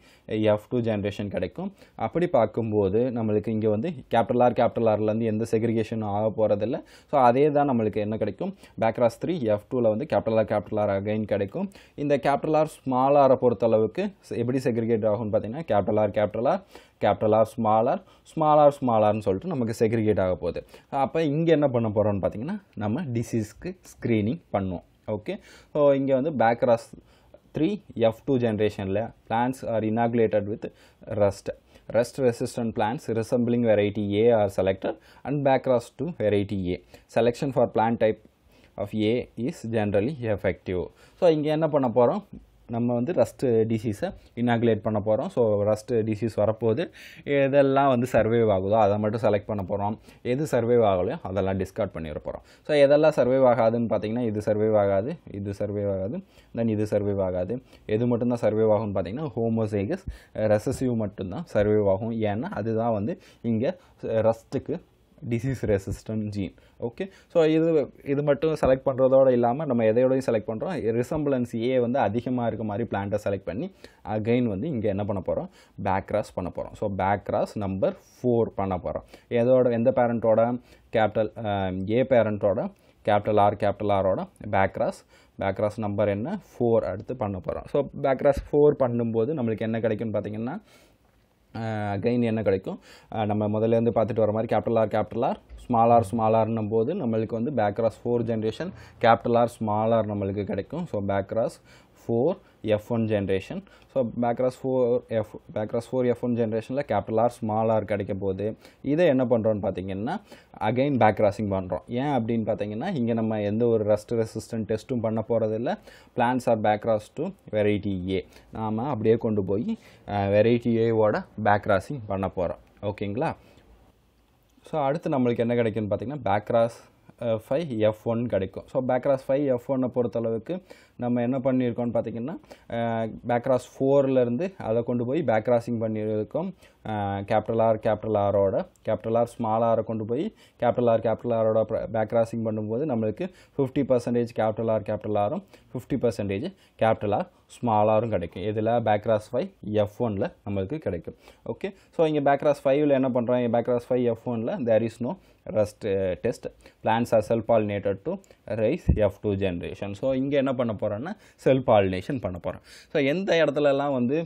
F two generation கிடைக்கும். அப்படி பார்க்கும்போது நம்மளுக்கு இங்கே வந்து கேபிட்டல் ஆர் கேபிட்டல் ஆர்லேருந்து எந்த செக்ரிகேஷனும் ஆக போகிறதில்ல ஸோ அதே தான் நம்மளுக்கு என்ன கிடைக்கும்? பேக்ராஸ் த்ரீ எஃப் டூவில் வந்து capital R capital R again கிடைக்கும். இந்த கேபிட்டல் ஆர் ஸ்மால் ஆரை பொறுத்தளவுக்கு எப்படி செக்ரிகேட் ஆகும்னு பார்த்தீங்கன்னா capital R capital R capital R small R small R small ஆர்னு சொல்லிட்டு நமக்கு செக்ரிகேட் ஆக போகுது. அப்போ இங்கே என்ன பண்ண போகிறோம்னு பார்த்தீங்கன்னா நம்ம டிசீஸ்க்கு ஸ்க்ரீனிங் பண்ணுவோம். ஓகே ஸோ இங்கே வந்து backcross த்ரீ எஃப் டூ ஜென்ரேஷனில் plants are inoculated with rust. Rust resistant plants resembling variety A are selected and backcross to variety A. Selection for plant type of A is generally effective. So இங்கே என்ன பண்ண போகிறோம் நம்ம வந்து ரஸ்ட் டிசீஸை இனாகுலேட் பண்ண போகிறோம் ஸோ ரஸ்ட் டிசீஸ் வரப்போகுது. எதெல்லாம் வந்து சர்வைவ் ஆகுதோ அதை மட்டும் செலக்ட் பண்ண போகிறோம் எது சர்வைவ் ஆகலையோ அதெல்லாம் டிஸ்கார்ட் பண்ணிட போகிறோம் ஸோ எதெல்லாம் சர்வைவ் ஆகாதுன்னு பார்த்தீங்கன்னா இது சர்வைவ் ஆகாது இது சர்வைவ் ஆகாது தென் இது சர்வைவ் ஆகாது. எது மட்டும்தான் சர்வைவ் ஆகும்னு பார்த்தீங்கன்னா ஹோமோசைகஸ் ரெசசிவ் மட்டும்தான் சர்வைவ் ஆகும். ஏன்னா அதுதான் வந்து இங்கே ரஸ்ட்டுக்கு disease resistant gene okay so இது இது மட்டும் செலக்ட் பண்ணுறதோட இல்லாமல் நம்ம எதையோடையும் செலக்ட் பண்ணுறோம் ரிசம்பிளன்ஸ் ஏ வந்து அதிகமாக இருக்க மாதிரி பிளான்ட்டை செலக்ட் பண்ணி அகைன் வந்து இங்கே என்ன பண்ண போகிறோம் பேக் கிராஸ் பண்ண போகிறோம் so back cross number four பண்ண போகிறோம் எதோட எந்த பேரண்ட்டோட கேபிட்டல் ஏ பேரண்ட்டோட கேபிட்டல் ஆர் கேபிட்டல் ஆரோட back cross back cross number என்ன? ஃபோர் அடுத்து பண்ண போகிறோம் ஸோ பேக் கிராஸ் ஃபோர் பண்ணும்போது நம்மளுக்கு என்ன கிடைக்கும்னு பார்த்தீங்கன்னா அகைன் என்ன கிடைக்கும்? நம்ம முதல்லேருந்து பார்த்துட்டு வர மாதிரி capital R capital R small R small ஆர்னும் போது நம்மளுக்கு வந்து backcross four generation capital R small R நம்மளுக்கு கிடைக்கும். So backcross four F one generation so backcross four F backcross four F one ஜென்ரேஷனில் கேபிட்டல் ஆர் ஸ்மால் ஆர் கிடைக்க போகுது இதை என்ன பண்ணுறோன்னு பார்த்தீங்கன்னா அகைன் பேக் பண்ணுறோம் ஏன் அப்படின்னு பார்த்தீங்கன்னா இங்கே நம்ம எந்த ஒரு ரஸ்ட் ரெசிஸ்டன்ட் டெஸ்ட்டும் பண்ண போகிறதில்ல plants are backcross to variety A நாம் அப்படியே கொண்டு போய் வெரைட்டி ஏவோட பேக் பண்ண போகிறோம் ஓகேங்களா ஸோ அடுத்து நம்மளுக்கு என்ன கிடைக்குன்னு பார்த்தீங்கன்னா பேக்ராஸ் ஃபைவ் எஃப் ஒன் கிடைக்கும். ஸோ பேக்ராஸ் ஃபைவ் எஃப் ஒன்னை பொறுத்தளவுக்கு நம்ம என்ன பண்ணியிருக்கோம்னு பார்த்தீங்கன்னா பேக்ராஸ் ஃபோர்லேருந்து அதை கொண்டு போய் பேக்ராசிங் பண்ணியிருக்கோம். கேபிட்டல் ஆர் கேபிட்டல் ஆரோட கேபிட்டல் ஆர் ஸ்மால் ஆரை கொண்டு போய் கேபிட்டல் ஆர் கேபிட்டல் ஆரோட பேக்ராசிங் பண்ணும்போது நம்மளுக்கு fifty percentage capital R capital ஆரும் fifty percentage capital R small ஆரும் கிடைக்கும். இதில் பேக்ராஸ் ஃபைவ் எஃப் ஒனில் நம்மளுக்கு கிடைக்கும். ஓகே ஸோ இங்கே பேக்ராஸ் ஃபைவ்ல என்ன பண்ணுறோம் பேக்ராஸ் ஃபைவ் எஃப் ஒனில் there is no rust test plants are self pollinated to raise F two generation so இங்கே என்ன பண்ண போகிறோன்னா செல் பாலினேஷன் பண்ண போகிறோம் ஸோ எந்த இடத்துலலாம் வந்து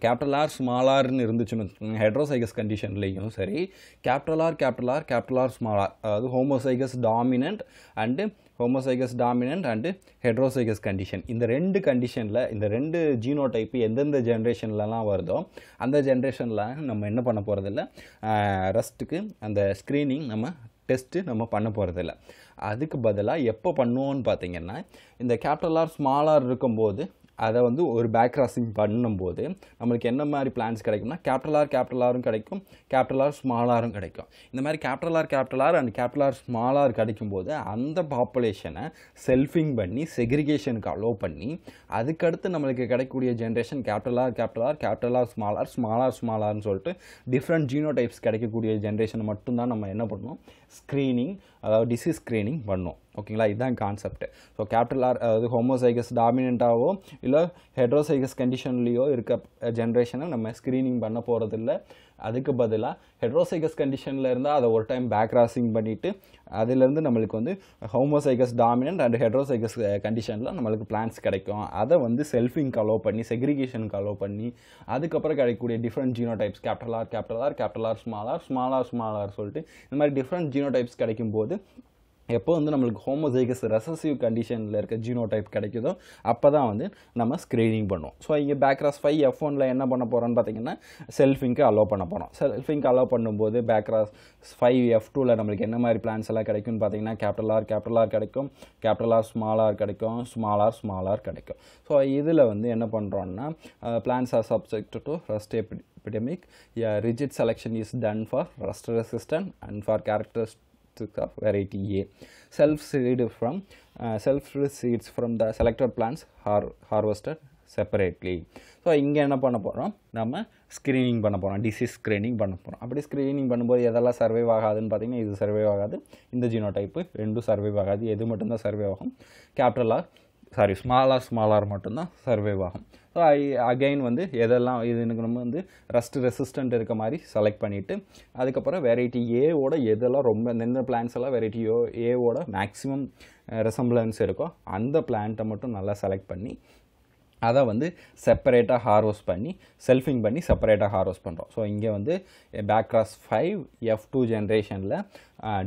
கேபிட்டல் ஆர் ஸ்மால் ஆர்னு இருந்துச்சுன்னு ஹெட்ரோசைகஸ் கண்டிஷன்லேயும் சரி. Capital R capital R capital R small R அதாவது homozygous dominant and homozygous dominant and heterozygous condition இந்த ரெண்டு கண்டிஷனில் இந்த ரெண்டு ஜீனோ டைப்பு எந்தெந்த ஜென்ரேஷன்லலாம் வருதோ அந்த ஜென்ரேஷனில் நம்ம என்ன பண்ண போகிறதில்ல ரெஸ்ட்டுக்கு அந்த ஸ்க்ரீனிங் நம்ம டெஸ்ட்டு நம்ம பண்ண போகிறதில்ல அதுக்கு பதிலாக எப்போ பண்ணுவோன்னு பார்த்தீங்கன்னா இந்த கேபிட்டல் ஆர் ஸ்மால் ஆர் இருக்கும்போது அதை வந்து ஒரு பேக் கிராசிங் பண்ணும்போது நம்மளுக்கு என்ன மாதிரி பிளான்ஸ் கிடைக்கும்னா கேபிட்டல் ஆர் கேபிட்டல் ஆரும் கிடைக்கும் கேபிட்டல் ஆர் ஸ்மால் ஆரும் கிடைக்கும். இந்த மாதிரி capital R capital R and capital R small R கிடைக்கும்போது அந்த பாப்புலேஷனை செல்ஃபிங் பண்ணி செக்ரிகேஷனுக்கு அலோவ் பண்ணி அதுக்கடுத்து நம்மளுக்கு கிடைக்கக்கூடிய generation capital R capital R capital R small R small R small ஆர்னு சொல்லிட்டு டிஃப்ரெண்ட் ஜீனோ டைப்ஸ் கிடைக்கக்கூடிய ஜென்ரேஷன் மட்டும்தான் நம்ம என்ன பண்ணணும் ஸ்க்ரீனிங் அதாவது டிசீஸ் ஸ்க்ரீனிங் பண்ணோம் ஓகேங்களா? இதுதான் கான்செப்ட் ஸோ கேபிட்டல் ஆர் அதாவது ஹோமோசைகஸ் டாமினண்ட்டாவோ இல்லை ஹெட்ரோசைகஸ் கண்டிஷன்லேயோ இருக்க ஜென்ரேஷனை நம்ம ஸ்க்ரீனிங் பண்ண போகிறதில்ல அதுக்கு பதிலாக ஹெட்ரோசைகஸ் கண்டிஷனில் இருந்தால் அதை ஒரு டைம் பேக் கிராசிங் பண்ணிவிட்டு அதுலேருந்து நம்மளுக்கு வந்து ஹோமோசைகஸ் டாமினன்ட் அண்ட் ஹெட்ரோசைகஸ் கண்டிஷனில் நம்மளுக்கு பிளான்ஸ் கிடைக்கும். அதை வந்து செல்ஃபிங் அலோவ் பண்ணி செக்ரிகேஷனுக்கு அலோவ் பண்ணி அதுக்கப்புறம் கிடைக்கக்கூடிய different genotypes capital R capital R capital R small R small R small R சொல்லிட்டு இந்த மாதிரி டிஃப்ரெண்ட் ஜீனோடைப்ஸ் கிடைக்கும் போது எப்போ வந்து நம்மளுக்கு ஹோமோசைகஸ் ரெசசிவ் கண்டிஷனில் இருக்க ஜீனோடைப் கிடைக்குதோ அப்போ தான் வந்து நம்ம ஸ்க்ரீனிங் பண்ணுவோம். ஸோ இங்கே பேக்ராஸ் ஃபைவ் எஃப் ஒனில் என்ன பண்ண போகிறோன்னு பார்த்தீங்கன்னா செல்ஃபிங்க்கு அலோவ் பண்ண போகிறோம் செல்ஃபிங்க்கு அலோவ் பண்ணும்போது பேக்ராஸ் ஃபைவ் எஃப் டூவில் நம்மளுக்கு என்ன மாதிரி பிளான்ஸ் எல்லாம் கிடைக்கும்னு பார்த்தீங்கன்னா கேபிட்டல் ஆர் கேபிட்டல் ஆர் கிடைக்கும். கேபிட்டல் ஆர் ஸ்மால் ஆர் கிடைக்கும். ஸ்மால் ஆர் ஸ்மால் ஆர் கிடைக்கும். ஸோ இதில் வந்து என்ன பண்ணுறோன்னா plants are subject to rust epidemic rigid selection is done for rust resistant and for characters of variety A. Self seed from uh, self seeds from the selected plants har harvested separately so இங்கே என்ன பண்ண போகிறோம் நம்ம ஸ்க்ரீனிங் பண்ண போகிறோம் டிசீஸ் ஸ்க்ரீனிங் பண்ண போகிறோம் அப்படி ஸ்க்ரீனிங் பண்ணும்போது எதெல்லாம் சர்வைவ் ஆகாதுன்னு பார்த்தீங்கன்னா இது சர்வைவ் ஆகாது. இந்த ஜீனோ டைப்பு ரெண்டும் சர்வைவ் ஆகாது. எது மட்டும்தான் சர்வை ஆகும்? கேபிட்டலாக சாரி ஸ்மாலாக ஸ்மாலார் மட்டும்தான் சர்வைவ் ஆகும். ஸோ அகைன் வந்து எதெல்லாம் இது எனக்கு நம்ம வந்து ரஸ்ட் ரெசிஸ்டன்ட் இருக்க மாதிரி செலக்ட் பண்ணிவிட்டு அதுக்கப்புறம் வெரைட்டி ஏவோட எதெல்லாம் ரொம்ப எந்த பிளான்ஸ் எல்லாம் வெரைட்டி ஏவோட மேக்ஸிமம் ரெசம்பிளன்ஸ் இருக்கோ அந்த பிளான்ட்டை மட்டும் நல்லா செலக்ட் பண்ணி அதை வந்து செப்பரேட்டாக ஹார்வெஸ்ட் பண்ணி செல்ஃபிங் பண்ணி செப்பரேட்டாக ஹார்வெஸ்ட் பண்ணுறோம் ஸோ இங்கே வந்து பேக்ராஸ் ஃபைவ் எஃப் டூ ஜென்ரேஷனில்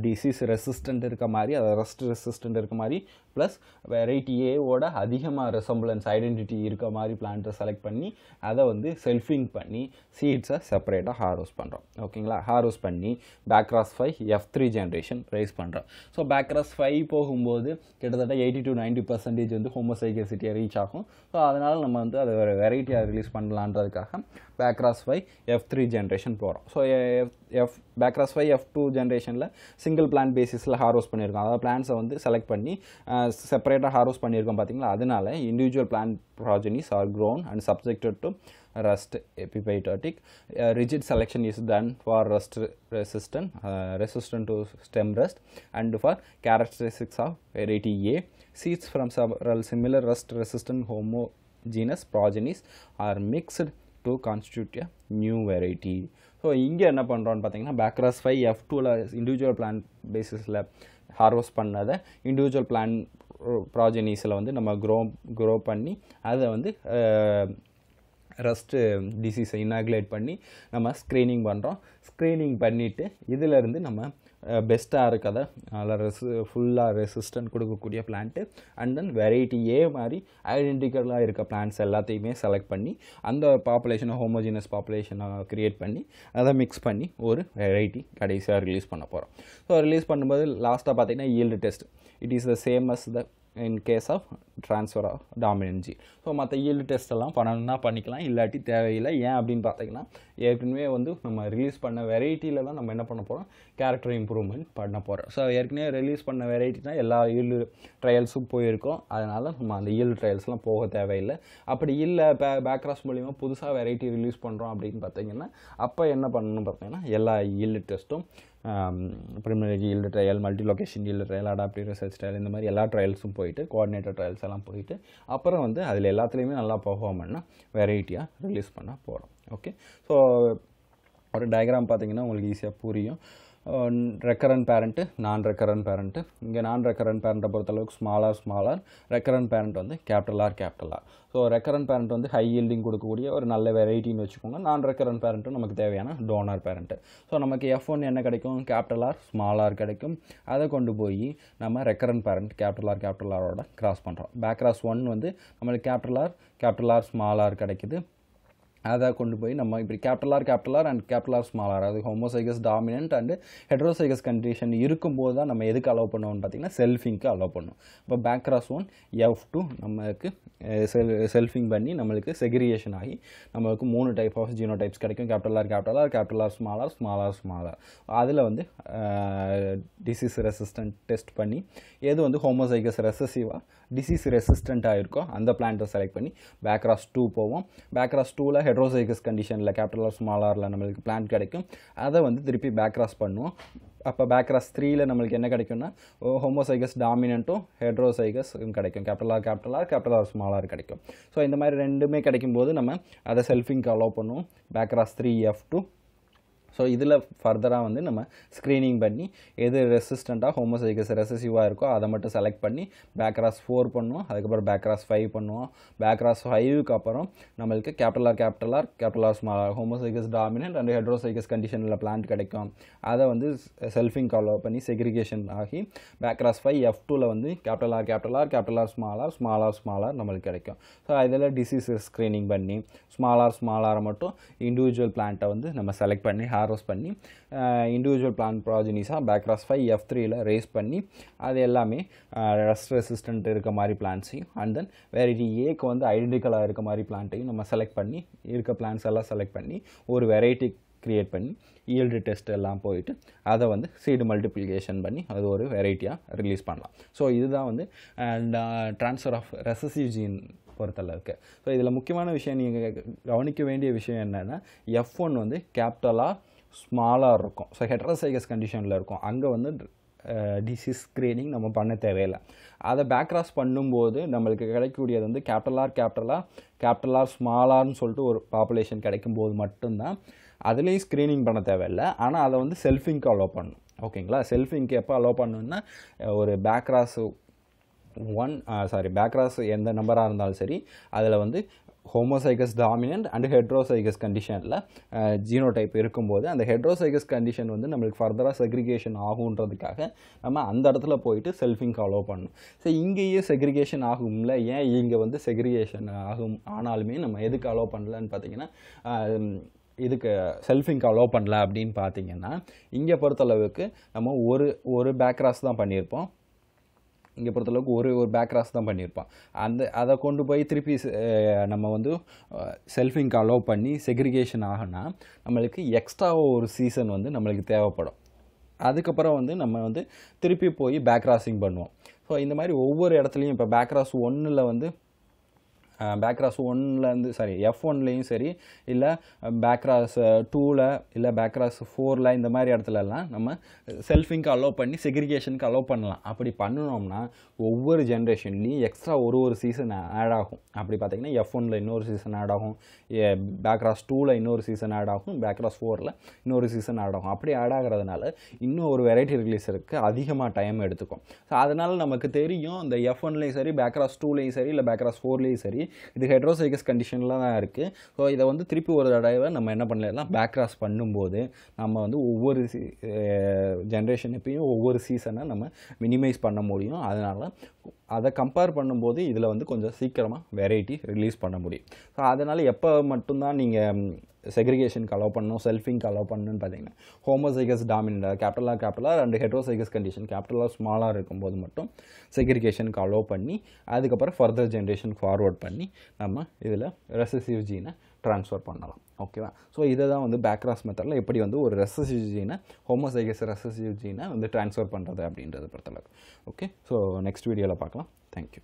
டிசீஸ் ரெசிஸ்டண்ட் இருக்க மாதிரி அதை ரெஸ்ட் ரெசிஸ்டண்ட் இருக்க மாதிரி ப்ளஸ் வெரைட்டி ஏவோட அதிகமாக ரெசம்பிளன்ஸ் ஐடென்டிட்டி இருக்க மாதிரி பிளான்ட்டை செலக்ட் பண்ணி அதை வந்து செல்ஃபிங் பண்ணி சீட்ஸை செப்பரேட்டாக ஹார்வெஸ்ட் பண்ணுறோம் ஓகேங்களா ஹார்வெஸ்ட் பண்ணி backcross five F three generation raise பண்ணுறோம் ஸோ பேக்ராஸ் ஃபைவ் போகும்போது கிட்டத்தட்ட எயிட்டி டு நைன்ட்டி பர்சன்டேஜ் வந்து ஹோமோசைகசிட்டியை ரீச் ஆகும். ஸோ அதனால் நம்ம வந்து அதை ஒரு வெரைட்டியாக release பண்ணலான்றதுக்காக backcross five F three generation போகிறோம் so F backcross five F two ஜென்ரேஷனில் சிங்கிள் பிளான் பேசிஸில் ஹார்வெஸ்ட் பண்ணியிருக்கோம் அதாவது பிளான்ஸை வந்து செலக்ட் பண்ணி செப்பரேட்டாக ஹார்வெஸ்ட் பண்ணியிருக்கோம் பார்த்தீங்களா அதனால individual plant progenies are grown and subjected to rust epiphytotic. Uh, rigid selection is done for rust resistant, uh, resistant to stem rust and for characteristics of variety A. Seeds from several similar rust resistant homogeneous progenies are mixed to constitute a new variety so இங்கே என்ன பண்ணுறோன்னு பார்த்தீங்கன்னா பேக்ராஸ் ஃபைவ் எஃப் டூவில் இண்டிவிஜுவல் பிளான் பேசிஸில் ஹார்வெஸ்ட் பண்ணதை இண்டிவிஜுவல் பிளான் ப்ராஜெனிஸில் வந்து நம்ம க்ரோ க்ரோ பண்ணி அதை வந்து ரஸ்ட்டு டிசீஸை இனாகுலேட் பண்ணி நம்ம ஸ்க்ரீனிங் பண்ணுறோம் ஸ்க்ரீனிங் பண்ணிவிட்டு இதிலேருந்து நம்ம பெஸ்ட்டாக இருக்கதை அதில் ரெசி ஃபுல்லாக ரெசிஸ்டன்ட் கொடுக்கக்கூடிய plant and then variety A மாதிரி ஐடென்டிக்கலாக இருக்க பிளான்ட்ஸ் எல்லாத்தையுமே செலக்ட் பண்ணி அந்த பாப்புலேஷனை ஹோமோஜினஸ் பாப்புலேஷனை க்ரியேட் பண்ணி அதை மிக்ஸ் பண்ணி ஒரு வெரைட்டி கடைசியாக ரிலீஸ் பண்ண போகிறோம் ஸோ ரிலீஸ் பண்ணும்போது லாஸ்ட்டாக பார்த்தீங்கன்னா yield test it is the same as the in case of transfer of dominant so மற்ற ஈல்டு டெஸ்ட் எல்லாம் பண்ணணும்னா பண்ணிக்கலாம். இல்லாட்டி தேவையில்லை. ஏன் அப்படின்னு பார்த்தீங்கன்னா ஏற்கனவே வந்து நம்ம ரிலீஸ் பண்ண வெரைட்டியில் தான் நம்ம என்ன பண்ண போகிறோம் கேரக்டர் இம்ப்ரூவ்மெண்ட் பண்ண போகிறோம் ஸோ ஏற்கனவே ரிலீஸ் பண்ண வெரைட்டினா எல்லா ஈல்டு ட்ரையல்ஸும் போயிருக்கோம். அதனால் நம்ம அந்த ஈல்டு ட்ரையல்ஸ்லாம் போக தேவையில்லை. அப்படி இல்லை பே பேக்ராஸ் மூலிமா புதுசாக வெரைட்டி ரிலீஸ் பண்ணுறோம் அப்படின்னு பார்த்தீங்கன்னா அப்போ என்ன பண்ணணும் பார்த்தீங்கன்னா எல்லா ஈல்டு டெஸ்ட்டும் preliminary yield trial multi location yield trial adaptive research trial இந்த மாதிரி எல்லா ட்ரையல்ஸும் போயிட்டு கோஆர்டினேட்டர் ட்ரையல்ஸ் எல்லாம் போயிட்டு அப்புறம் வந்து அதில் எல்லாத்துலேயுமே நல்லா பர்ஃபார்ம் பண்ணால் வெரைட்டியாக ரிலீஸ் பண்ண போகிறோம் ஓகே ஸோ ஒரு டயக்ராம் பார்த்தீங்கன்னா உங்களுக்கு ஈஸியாக புரியும். ரெக்கரண்ட் பேரண்ட்டு நான் ரெக்கரண்ட் பேரண்ட்டு இங்கே நான் ரெக்கரண்ட் பேரண்ட்டை பொறுத்தளவுக்கு small R small R recurrent parent வந்து capital R so recurrent parent வந்து ஹை ஈல்டிங் கொடுக்கக்கூடிய ஒரு நல்ல வெரைட்டின்னு வச்சுக்கோங்க. நான் ரெக்கரண்ட் பேரண்ட்டும் நமக்கு தேவையான டோனர் பேரண்ட்டு ஸோ நமக்கு எஃப் ஒன் என்ன கிடைக்கும்? கேபிட்டலார் ஆர் கிடைக்கும். அதை கொண்டு போய் நம்ம recurrent parent capital R R cross பண்ணுறோம் பேக் கிராஸ் ஒன் வந்து நம்மளுக்கு கேபிட்டலார் ஆர் கேபிட்டல் ஆர் கிடைக்குது. அதை கொண்டு போய் நம்ம இப்படி capital R capital R and capital R small R அது homozygous dominant and heterozygous condition இருக்கும்போது தான் நம்ம எதுக்கு அலோவ் பண்ணுவோம்னு பார்த்தீங்கன்னா செல்ஃபிங்க்கு அலோவ் பண்ணும் இப்போ back cross one F two நம்மளுக்கு செல் செல்ஃபிங் பண்ணி நம்மளுக்கு செக்ரியேஷன் ஆகி நம்மளுக்கு மூணு டைப் ஆஃப் ஜீனோ டைப்ஸ் கிடைக்கும். Capital R capital R capital R small R small R small R அதில் வந்து டிசீஸ் ரெசிஸ்டன்ட் டெஸ்ட் பண்ணி எது வந்து ஹோமோசைகஸ் ரெசசிவாக டிசீஸ் ரெசிஸ்டண்ட்டாக இருக்கோ அந்த பிளான்ட்டை செலக்ட் பண்ணி பேக்ராஸ் டூ போவோம். பேக்ராஸ் டூவில் ஹெட்ரோசைகஸ் கண்டிஷனில் கேபிட்டல் ஆர் ஸ்மால் ஆரில் நம்மளுக்கு பிளான்ட் கிடைக்கும். அதை வந்து திருப்பி பேக்ராஸ் பண்ணுவோம். அப்போ பேக்ராஸ் த்ரீயில் நம்மளுக்கு என்ன கிடைக்கும்னா ஹோமோசைகஸ் டாமினண்ட்டும் ஹெட்ரோசைகஸ் கிடைக்கும். Capital R capital R capital R small R கிடைக்கும். ஸோ இந்த மாதிரி ரெண்டுமே கிடைக்கும்போது நம்ம அதை செல்ஃபிங்க்கு அலோவ் பண்ணுவோம். Backcross three F two so இதில் ஃபர்தராக வந்து நம்ம ஸ்க்ரீனிங் பண்ணி எது ரெசிஸ்டண்ட்டாக ஹோமோசைகஸ் ரெசசிவாக இருக்கோ அதை மட்டும் செலக்ட் பண்ணி பேக்ராஸ் ஃபோர் பண்ணுவோம் அதுக்கப்புறம் பேக்ராஸ் ஃபைவ் பண்ணுவோம். பேக்ராஸ் ஃபைவுக்கு அப்புறம் நம்மளுக்கு capital R capital small R homozygous dominant and heterozygous கண்டிஷனில் பிளான்ட் கிடைக்கும். அதை வந்து செல்ஃபிங் காலோ பண்ணி செக்ரிகேஷன் ஆகி பேக்ராஸ் ஃபைவ் எஃப் டூவில் வந்து capital R capital R capital R small R நம்மளுக்கு கிடைக்கும். ஸோ இதில் டிசீஸ் ஸ்க்ரீனிங் பண்ணி ஸ்மால் ஆர் மட்டும் இண்டிவிஜுவல் பிளான்ட்டை வந்து நம்ம செலக்ட் பண்ணி ஹார்வெஸ்ட் பண்ணி இண்டிவிஜுவல் பிளான் ப்ராஜினிஸாக பேக்ராஸ் ஃபைவ் எஃப் த்ரீயில் ரேஸ் பண்ணி அது எல்லாமே ரஸ்ட் ரெசிஸ்டண்ட் இருக்க மாதிரி பிளான்ஸையும் அண்ட் தென் வெரைட்டி ஏக்கு வந்து ஐடென்டிக்கலாக இருக்க மாதிரி பிளான்ட்டையும் நம்ம செலக்ட் பண்ணி இருக்க பிளான்ஸ் எல்லாம் செலக்ட் பண்ணி ஒரு வெரைட்டி க்ரியேட் பண்ணி ஈல்டு டெஸ்ட் எல்லாம் போயிட்டு அதை வந்து சீடு மல்டிப்ளிகேஷன் பண்ணி அது ஒரு வெரைட்டியாக ரிலீஸ் பண்ணலாம். ஸோ இதுதான் வந்து ட்ரான்ஸ்ஃபர் ஆஃப் ரெசசிவ் ஜீன் பொறுத்தளவுக்கு ஸோ இதில் முக்கியமான விஷயம் நீங்கள் கவனிக்க வேண்டிய விஷயம் என்னென்னா எஃப் ஒன் வந்து கேபிட்டலாக ஸ்மாலாக இருக்கும். ஸோ ஹெட்ரோசைகஸ் கண்டிஷனில் இருக்கும். அங்கே வந்து டிசீஸ் ஸ்க்ரீனிங் நம்ம பண்ண தேவையில்லை. அதை பேக்ராஸ் பண்ணும்போது நம்மளுக்கு கிடைக்கக்கூடியது வந்து கேபிட்டலார் கேபிட்டலாக கேபிட்டலார் ஸ்மாலார்னு சொல்லிட்டு ஒரு பாப்புலேஷன் கிடைக்கும் போது மட்டும்தான் அதுலேயும் ஸ்க்ரீனிங் பண்ண தேவையில்லை. ஆனால் அதை வந்து செல்ஃபிங்க்கு அலோவ் பண்ணணும் ஓகேங்களா செல்ஃபிங்க்கு எப்போ அலோவ் பண்ணணுன்னா ஒரு பேக்ராஸ் ஒன் சாரி பேக்ராஸ் எந்த நம்பராக இருந்தாலும் சரி அதில் வந்து ஹோமோசைகஸ் டாமினன்ட் அண்ட் ஹெட்ரோசைகஸ் கண்டிஷனில் ஜீனோடைப் இருக்கும்போது அந்த ஹெட்ரோசைகஸ் கண்டிஷன் வந்து நம்மளுக்கு ஃபர்தராக செக்ரிகேஷன் ஆகுன்றதுக்காக நம்ம அந்த இடத்துல போயிட்டு செல்ஃபிங்க்கு அலோவ் பண்ணணும். ஸோ இங்கேயே செக்ரிகேஷன் ஆகும்ல. ஏன் இங்கே வந்து செக்ரிகேஷன் ஆகும்? ஆனாலுமே நம்ம எதுக்கு அலோவ் பண்ணலன்னு பார்த்தீங்கன்னா இதுக்கு செல்ஃபிங்க்கு அலோவ் பண்ணல அப்படின்னு பார்த்தீங்கன்னா இங்கே பொறுத்தளவுக்கு நம்ம ஒரு ஒரு பேக்ராஸ் தான் பண்ணியிருப்போம். இங்கே பொறுத்தளவுக்கு ஒரு ஒரு பேக்ராஸ் தான் பண்ணியிருப்பான். அந்த அதை கொண்டு போய் திருப்பி நம்ம வந்து செல்ஃபிங்க்கு அலோவ் பண்ணி செக்ரிகேஷன் ஆகுனா நம்மளுக்கு எக்ஸ்ட்ரா ஒரு சீசன் வந்து நம்மளுக்கு தேவைப்படும். அதுக்கப்புறம் வந்து நம்ம வந்து திருப்பி போய் பேக்ராசிங் பண்ணுவோம். ஸோ இந்த மாதிரி ஒவ்வொரு இடத்துலையும் இப்போ பேக்ராஸ் ஒன்றில் வந்து பேக்ராஸ் ஒன்லேருந்து சாரி எஃப் ஒன்லேயும் சரி இல்லை பேக்ராஸ் டூவில் இல்லை பேக்ராஸ் ஃபோரில் இந்த மாதிரி இடத்துலலாம் நம்ம செல்ஃபிங்க்கு அலோவ் பண்ணி செக்ரிகேஷனுக்கு அலோவ் பண்ணலாம். அப்படி பண்ணினோம்னா ஒவ்வொரு ஜென்ரேஷன்லேயும் எக்ஸ்ட்ரா ஒரு ஒரு சீசன் ஆட் ஆகும். அப்படி பார்த்தீங்கன்னா எஃப் ஒனில் இன்னொரு சீசன் ஆட் ஆகும் பேக்ராஸ் டூவில் இன்னொரு சீசன் ஆட் ஆகும் பேக்ராஸ் ஃபோரில் இன்னொரு சீசன் ஆட் ஆகும். அப்படி ஆட் ஆகிறதுனால இன்னும் ஒரு வெரைட்டி ரிலீஸ் இருக்குது அதிகமாக டைம் எடுத்துக்கும். ஸோ அதனால் நமக்கு தெரியும் இந்த எஃப் ஒன்லேயும் சரி பேக்ராஸ் டூலேயும் சரி இல்லை பேக்ராஸ் ஃபோர்லேயும் சரி இது ஹைட்ரோசைகஸ் கண்டிஷனில் தான் இருக்குது ஸோ இதை வந்து திருப்பி ஒரு தடவை நம்ம என்ன பண்ணலாம்? பேக்ராஸ் பண்ணும்போது நம்ம வந்து ஒவ்வொரு ஜென்ரேஷன் எப்பயும் ஒவ்வொரு சீசனை நம்ம மினிமைஸ் பண்ண முடியும். அதனால் அதை கம்பேர் பண்ணும்போது இதில் வந்து கொஞ்சம் சீக்கிரமாக வெரைட்டி ரிலீஸ் பண்ண முடியும். ஸோ அதனால் எப்போ மட்டும்தான் நீங்கள் செக்ரிகேஷனுக்கு அலோவ் பண்ணணும் செல்ஃபிங்க்கு அலோவ் பண்ணணும்னு பார்த்தீங்கன்னா ஹோமோசைகஸ் டாமினண்டாக கேபிட்டலாக கேபிட்டலாக ரெண்டு ஹெட்ரோசைகஸ் கண்டிஷன் கேபிட்டலாக ஸ்மாலாக இருக்கும்போது மட்டும் செக்ரிகேஷனுக்கு அலோவ் பண்ணி அதுக்கப்புறம் ஃபர்தர் ஜென்ரேஷன் ஃபார்வர்ட் பண்ணி நம்ம இதில் ரெசசிவ் ஜீனை ட்ரான்ஸ்ஃபர் பண்ணலாம். ஓகேவா ஸோ இதை தான் வந்து பேக்ராஸ் மெத்தடில் எப்படி வந்து ஒரு ரெசசிவ் ஜீனை ஹோமோசைகஸ் ரெசசிவ் ஜீனை வந்து ட்ரான்ஸ்ஃபர் பண்ணுறது அப்படின்றத பொறுத்தளவுக்கு ஓகே ஸோ நெக்ஸ்ட் வீடியோவில் பார்க்கலாம். தேங்க்யூ